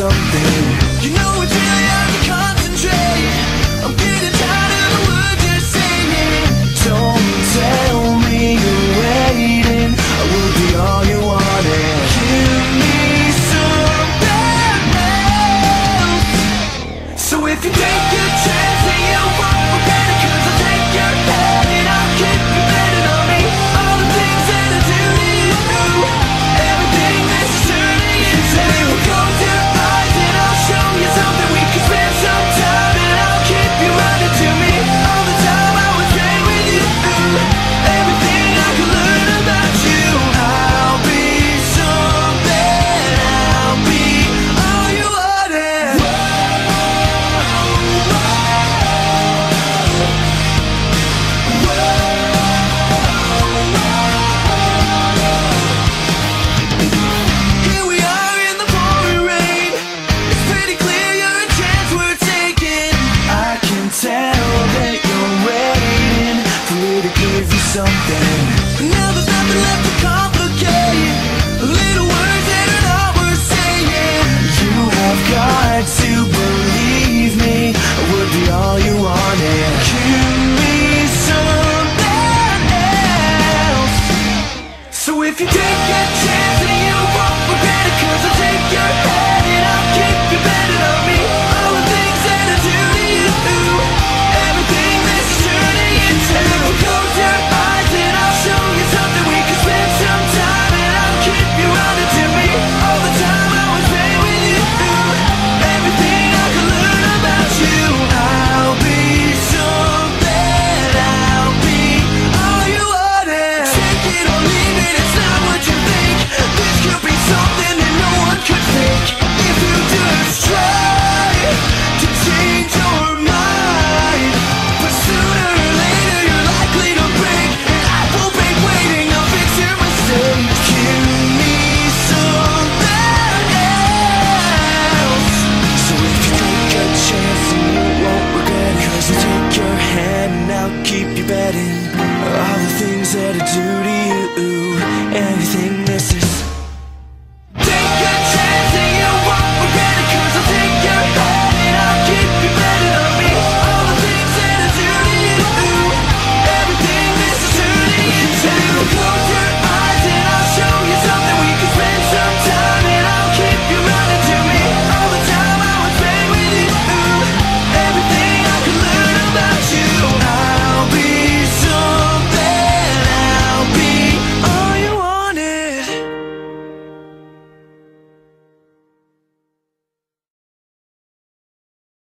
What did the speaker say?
something. something. Now there's nothing left to complicate. Little words that are not worth saying. You have got to believe me. I would be all you wanted. Give me something else. So if you take a chance. do to you Everything